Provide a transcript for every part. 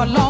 for long.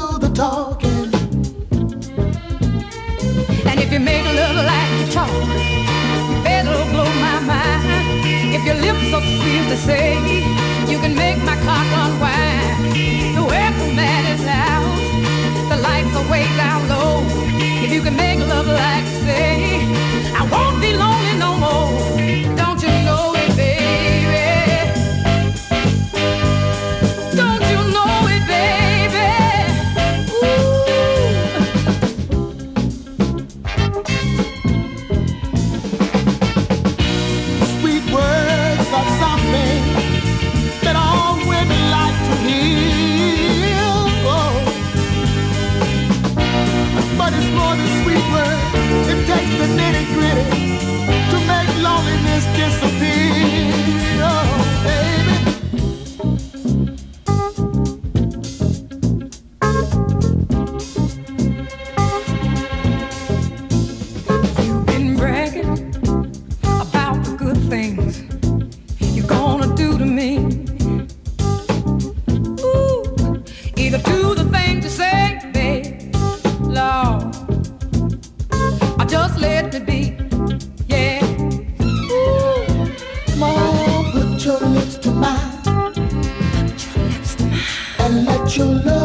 your love.